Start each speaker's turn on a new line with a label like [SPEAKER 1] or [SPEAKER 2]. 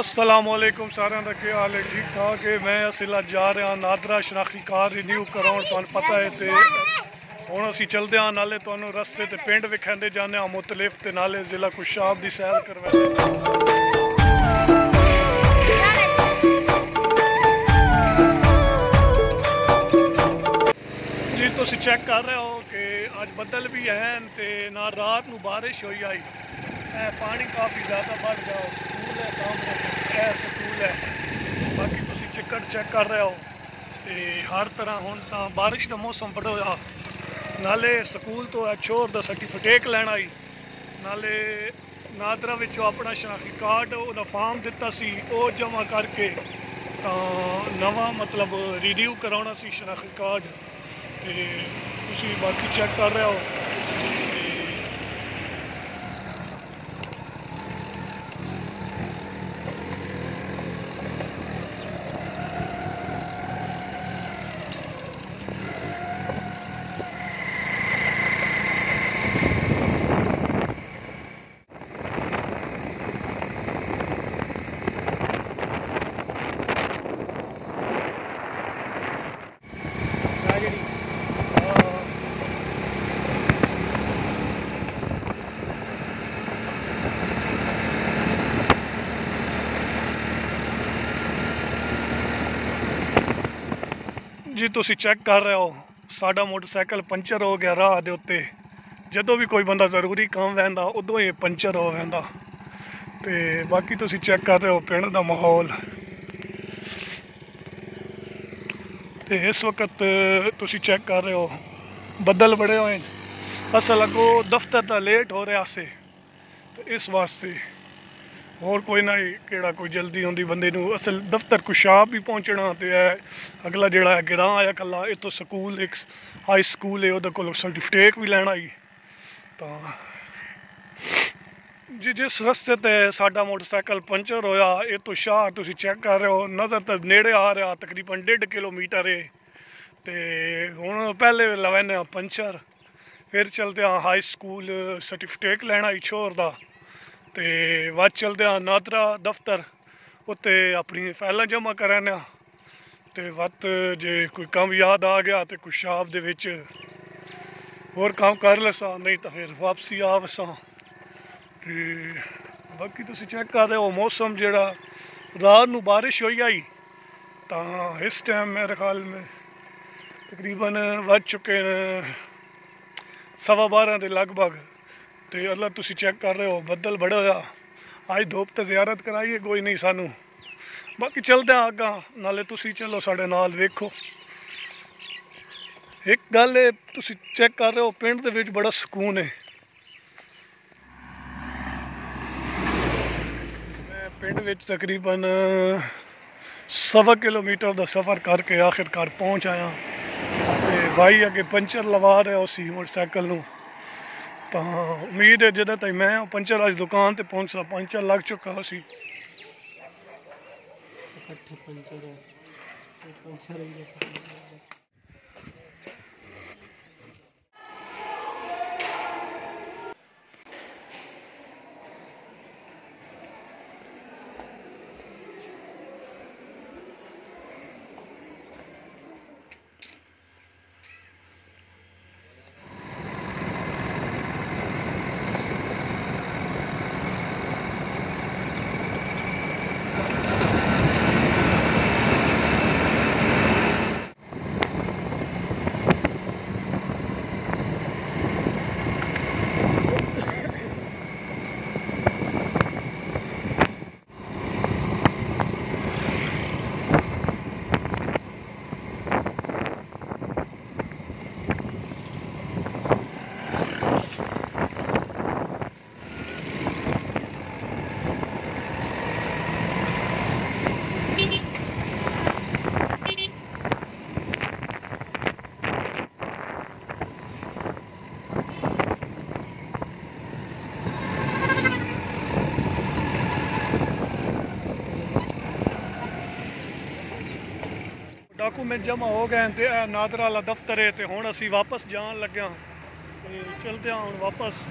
[SPEAKER 1] ਅਸਲਾਮ ਸਾਰਿਆਂ ਦਾ ਕੀ ਹਾਲ ਹੈ? ਠੀਕ ਠਾਕ ਹੈ? ਮੈਂ ਅਸਿਲਾ ਜਾ ਰਿਹਾ ਨਾਦਰਾ ਸ਼ਨਾਖਤੀ ਕਾਰ ਰਿਨਿਊ ਕਰਾਉਣ, ਤੁਹਾਨੂੰ ਪਤਾ ਹੈ ਤੇ ਹੁਣ ਅਸੀਂ ਚਲਦੇ ਹਾਂ, ਨਾਲੇ ਤੁਹਾਨੂੰ ਰਸਤੇ ਤੇ ਪਿੰਡ ਵਿਖਾਉਂਦੇ ਜਾਂਦੇ ਹਾਂ, ਮੁਤਲਿਫ ਤੇ ਨਾਲੇ ਜ਼ਿਲ੍ਹਾ ਕੁਸ਼ਾਬ ਦੀ ਸੈਰ ਕਰਵਾਉਂਦੇ ਜੀ, ਤੁਸੀਂ ਚੈੱਕ ਕਰ ਰਹੇ ਹੋ ਕਿ ਅੱਜ ਬੱਦਲ ਵੀ ਹਨ ਤੇ ਨਾ ਰਾਤ ਨੂੰ ਬਾਰਿਸ਼ ਹੋਈ ਆਈ। ਇਹ ਪਾਣੀ ਕਾਫੀ ਜ਼ਿਆਦਾ ਵੱਧ ਗਿਆ। ਹੈ ਸਾਹਮਣੇ ਇਹ ਸਕੂਲ ਹੈ। ਬਾਕੀ ਤੁਸੀਂ ਚਿੱਕੜ ਚੈੱਕ ਕਰ ਰਹੇ ਹੋ ਤੇ ਹਰ ਤਰ੍ਹਾਂ ਹੁਣ ਤਾਂ ਬਾਰਿਸ਼ ਦਾ ਮੌਸਮ ਬੜਾ ਹੋਇਆ ਨਾਲੇ ਸਕੂਲ ਤੋਂ ਇਹ ਛੋਰ ਦਾ ਸਰਟੀਫਿਕੇਟ ਲੈਣ ਆਈ। ਨਾਲੇ ਨਾਦਰਾ ਵਿੱਚੋਂ ਆਪਣਾ ਸ਼ਨਾਖਤੀ ਕਾਰਡ, ਉਹਦਾ ਫਾਰਮ ਦਿੱਤਾ ਸੀ, ਉਹ ਜਮ੍ਹਾਂ ਕਰਕੇ ਤਾਂ ਨਵਾਂ ਮਤਲਬ ਰੀਨਿਊ ਕਰਾਉਣਾ ਸੀ ਸ਼ਨਾਖਤੀ ਕਾਰਡ। ਤੇ ਤੁਸੀਂ ਬਾਕੀ ਚੈੱਕ ਕਰ ਰਹੇ ਹੋ ਤੇ ਅਹ ਜੀ, ਤੁਸੀਂ ਚੈੱਕ ਕਰ ਰਹੇ ਹੋ, ਸਾਡਾ ਮੋਟਰਸਾਈਕਲ ਪੰਚਰ ਹੋ ਗਿਆ ਰਾਹ ਦੇ ਉੱਤੇ। ਜਦੋਂ ਵੀ ਕੋਈ ਬੰਦਾ ਜ਼ਰੂਰੀ ਕੰਮ ਵਹਿੰਦਾ, ਉਦੋਂ ਹੀ ਇਹ ਪੰਚਰ ਹੋ ਵਹਿੰਦਾ। ਤੇ ਬਾਕੀ ਤੁਸੀਂ ਚੈੱਕ ਕਰ ਰਹੇ ਹੋ ਪਿੰਡ ਦਾ ਮਾਹੌਲ। ਤੇ ਇਸ ਵਕਤ ਤੁਸੀਂ ਚੈੱਕ ਕਰ ਰਹੇ ਹੋ, ਬੱਦਲ ਬੜੇ ਹੋਏ ਅਸਲ ਅਗੋ ਦਫ਼ਤਰ ਦਾ ਲੇਟ ਹੋ ਰਿਹਾ ਸੀ। ਤੇ ਇਸ ਵਾਸਤੇ ਹੋਰ ਕੋਈ ਨਾ ਹੀ ਕਿਹੜਾ ਕੋਈ ਜਲਦੀ ਹੁੰਦੀ ਬੰਦੇ ਨੂੰ ਅਸਲ ਦਫ਼ਤਰ ਕੁਸ਼ਾਬ ਵੀ ਪਹੁੰਚਣਾ ਤੇ ਇਹ ਅਗਲਾ ਜਿਹੜਾ ਹੈ ਗਿਰਾਂ ਆਇਆ ਕੱਲਾ ਇੱਥੋਂ ਸਕੂਲ, ਇੱਕ ਹਾਈ ਸਕੂਲ ਹੈ, ਉਹਦੇ ਕੋਲ ਸਰਟੀਫਿਕੇਟ ਵੀ ਲੈਣਾ ਹੀ ਤਾਂ ਜੀ, ਜਿਸ ਰਸਤੇ ਤੇ ਸਾਡਾ ਮੋਟਰਸਾਈਕਲ ਪੰਚਰ ਹੋਇਆ, ਇਹ ਤੋਂ ਸ਼ਾਹ ਤੁਸੀਂ ਚੈੱਕ ਕਰ ਰਹੇ ਹੋ, ਨਜ਼ਰ ਤਾਂ ਨੇੜੇ ਆ ਰਿਹਾ, ਤਕਰੀਬਨ 1.5 ਕਿਲੋਮੀਟਰ ਹੈ। ਤੇ ਹੁਣ ਪਹਿਲੇ ਲਵੈਨੇ ਆ ਪੰਚਰ ਫਿਰ ਚਲਦੇ ਆ ਹਾਈ ਸਕੂਲ ਸਰਟੀਫਿਕੇਟ ਲੈਣਾ ਹੀ ਛੋਰ ਦਾ। ਤੇ ਵੱਧ ਚਲਦੇ ਆ ਨਾਦਰਾ ਦਫ਼ਤਰ ਉੱਤੇ ਆਪਣੀ ਫਾਈਲਾਂ ਜਮ੍ਹਾਂ ਕਰਾਂਦੇ ਆ। ਤੇ ਵੱਧ ਜੇ ਕੋਈ ਕੰਮ ਯਾਦ ਆ ਗਿਆ ਤੇ ਕੋਈ ਸ਼ਾਪ ਦੇ ਵਿੱਚ ਹੋਰ ਕੰਮ ਕਰ ਲਸਾਂ, ਨਹੀਂ ਤਾਂ ਫਿਰ ਵਾਪਸੀ ਆ ਵਸਾਂ। ਤੇ ਬਾਕੀ ਤੁਸੀਂ ਚੈੱਕ ਕਰ ਰਹੇ ਹੋ, ਮੌਸਮ ਜਿਹੜਾ ਰਾਤ ਨੂੰ ਬਾਰਿਸ਼ ਹੋਈ ਆਈ, ਤਾਂ ਇਸ ਟਾਈਮ ਮੇਰੇ ਖਿਆਲ ਮੇ ਤਕਰੀਬਨ ਵੱਜ ਚੁੱਕੇ ਨੇ ਸਵਾ 12 ਦੇ ਲਗਭਗ। ਤੇ ਅੱਲਾ ਤੁਸੀਂ ਚੈੱਕ ਕਰ ਰਹੇ ਹੋ, ਬੱਦਲ ਬੜਾ ਹੋਇਆ। ਅੱਜ ਧੁੱਪ ਤੇ ਜ਼ਿਆਰਤ ਕਰਾਈਏ, ਕੋਈ ਨਹੀਂ ਸਾਨੂੰ। ਬਾਕੀ ਚਲਦੇ ਆ ਅੱਗਾ, ਨਾਲੇ ਤੁਸੀਂ ਚਲੋ ਸਾਡੇ ਨਾਲ, ਵੇਖੋ। ਇੱਕ ਗੱਲ ਇਹ, ਤੁਸੀਂ ਚੈੱਕ ਕਰ ਰਹੇ ਹੋ, ਪਿੰਡ ਦੇ ਵਿੱਚ ਬੜਾ ਸਕੂਨ ਹੈ ਮੈਂ ਪਿੰਡ ਵਿੱਚ ਤਕਰੀਬਨ ਸਵਾ ਕਿਲੋਮੀਟਰ ਦਾ ਸਫ਼ਰ ਕਰਕੇ ਆਖਿਰਕਾਰ ਪਹੁੰਚ ਆਇਆ। ਤੇ ਭਾਈ ਅੱਗੇ ਪੰਚਰ ਲਵਾ ਰਿਹਾ ਸੀ ਮੋਟਰਸਾਈਕਲ ਨੂੰ। ਤਾਂ ਉਮੀਦ ਹੈ ਜਦੋਂ ਤੱਕ ਮੈਂ ਪੰਚਰ ਅੱਜ ਦੁਕਾਨ ਤੇ ਪਹੁੰਚਦਾ ਪੰਚਰ ਲੱਗ ਚੁੱਕਾ ਸੀ।
[SPEAKER 2] ਇਕੱਠੇ ਪੰਚਰ ਹੈ ਪੰਚਰ ਹੀ
[SPEAKER 1] डाकूमेंट जमा हो गए नादर वाला दफ्तर है तो हूँ असं वापस जान लगे चलते हूँ वापस।